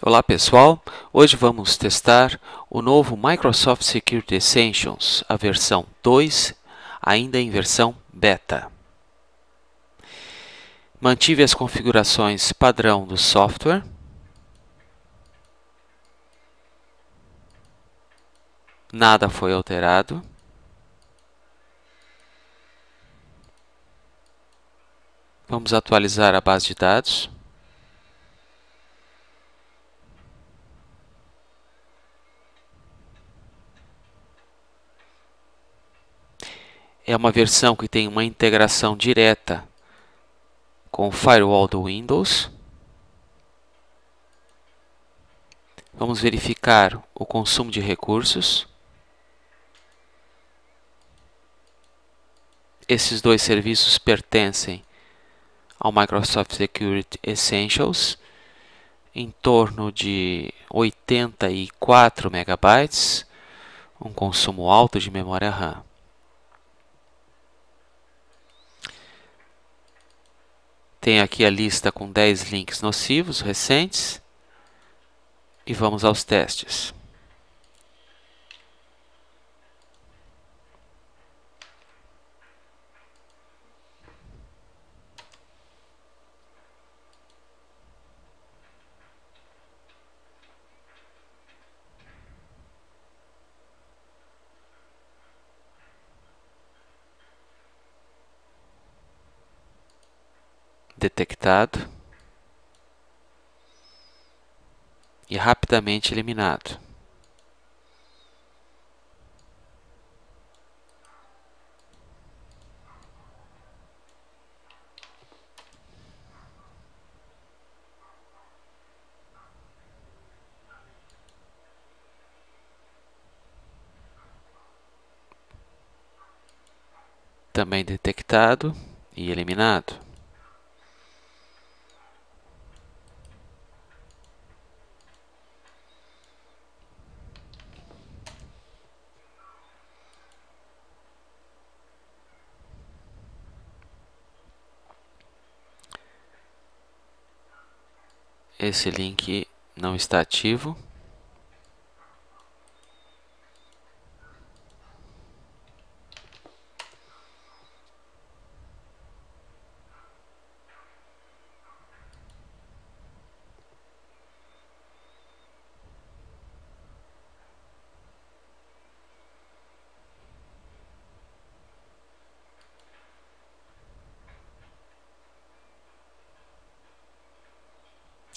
Olá pessoal, hoje vamos testar o novo Microsoft Security Essentials, a versão 2, ainda em versão beta. Mantive as configurações padrão do software. Nada foi alterado. Vamos atualizar a base de dados. É uma versão que tem uma integração direta com o firewall do Windows. Vamos verificar o consumo de recursos. Esses dois serviços pertencem ao Microsoft Security Essentials, em torno de 84 megabytes, um consumo alto de memória RAM. Tem aqui a lista com 10 links nocivos recentes. E vamos aos testes. Detectado e rapidamente eliminado. Também detectado e eliminado. Esse link não está ativo.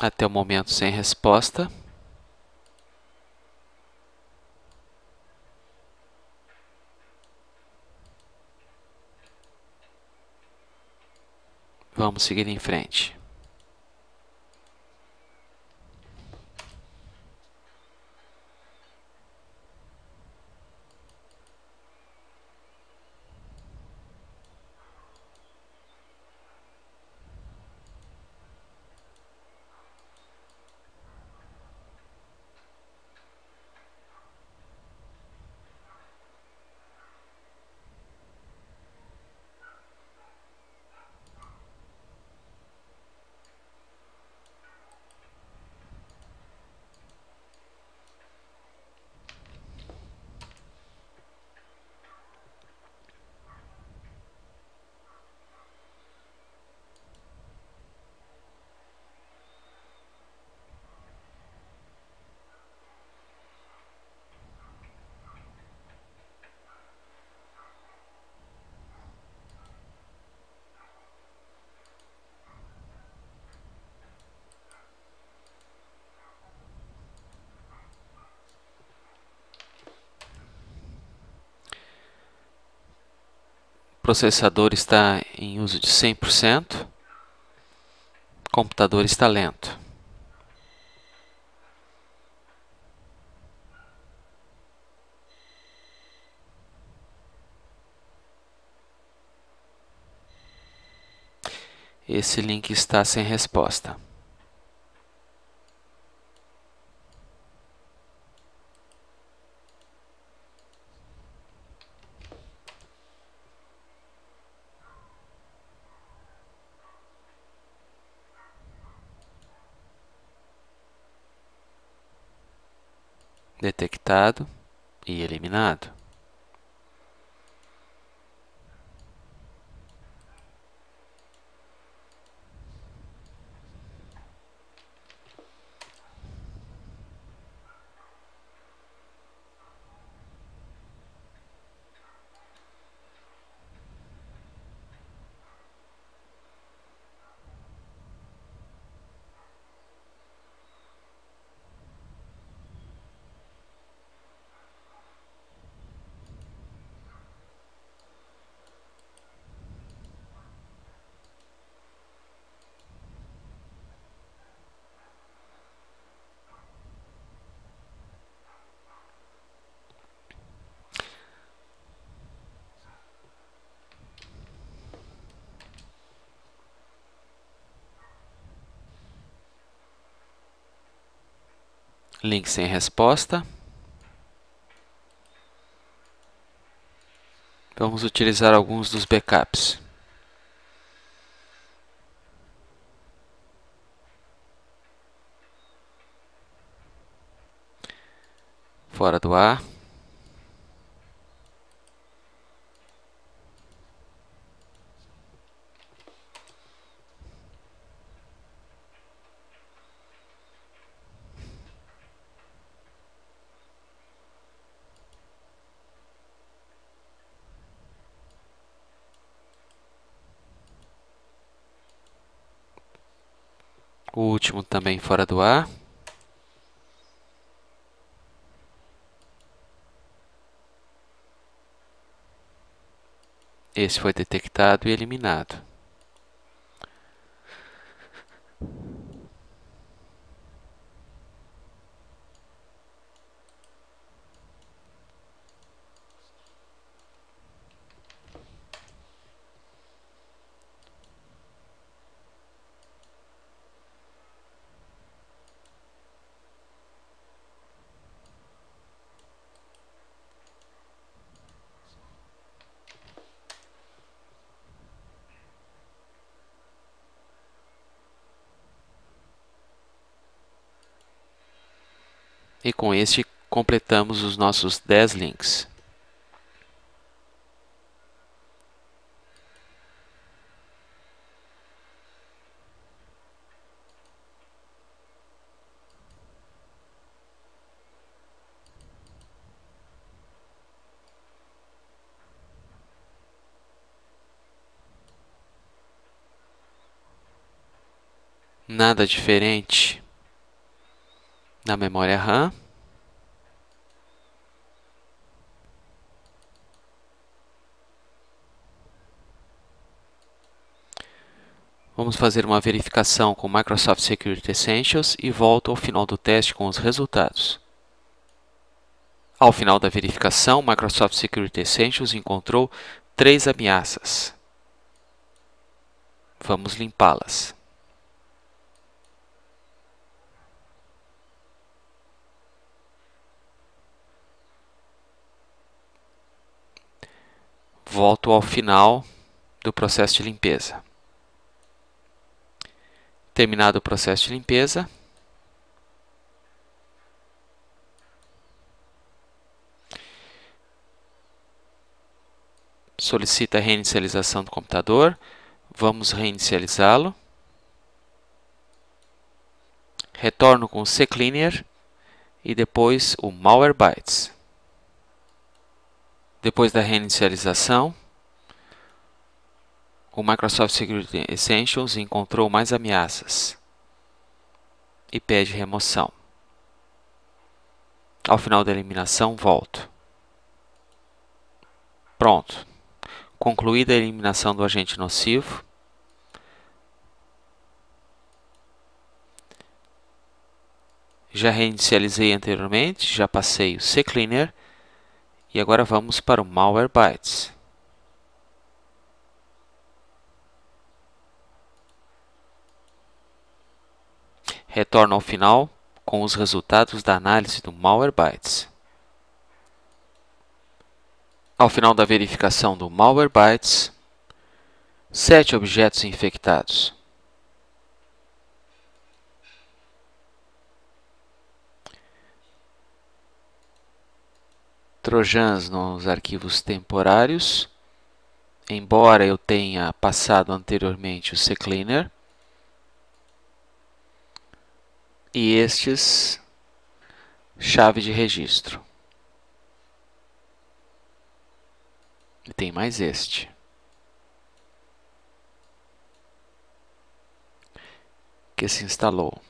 Até o momento sem resposta. Vamos seguir em frente. Processador está em uso de 100%, computador está lento. Esse link está sem resposta. Detectado e eliminado. Link sem resposta. Vamos utilizar alguns dos backups. Fora do ar. O último também fora do ar. Esse foi detectado e eliminado. E com este completamos os nossos 10 links. Nada diferente na memória RAM. Vamos fazer uma verificação com Microsoft Security Essentials e volto ao final do teste com os resultados. Ao final da verificação, Microsoft Security Essentials encontrou três ameaças. Vamos limpá-las. Volto ao final do processo de limpeza. Terminado o processo de limpeza, solicita a reinicialização do computador, vamos reinicializá-lo. Retorno com o CCleaner e depois o Malwarebytes. Depois da reinicialização, o Microsoft Security Essentials encontrou mais ameaças e pede remoção. Ao final da eliminação, volto. Pronto. Concluída a eliminação do agente nocivo, já reinicializei anteriormente, já passei o CCleaner e agora vamos para o Malwarebytes. Retorno ao final com os resultados da análise do Malwarebytes. Ao final da verificação do Malwarebytes, sete objetos infectados. Trojans nos arquivos temporários, embora eu tenha passado anteriormente o CCleaner. E estes, chave de registro. E tem mais este. Que se instalou.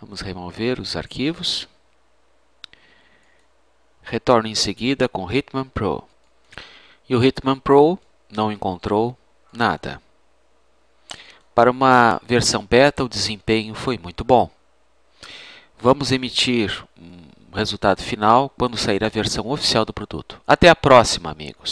Vamos remover os arquivos. Retorno em seguida com Hitman Pro. E o Hitman Pro não encontrou nada. Para uma versão beta, o desempenho foi muito bom. Vamos emitir um resultado final quando sair a versão oficial do produto. Até a próxima, amigos!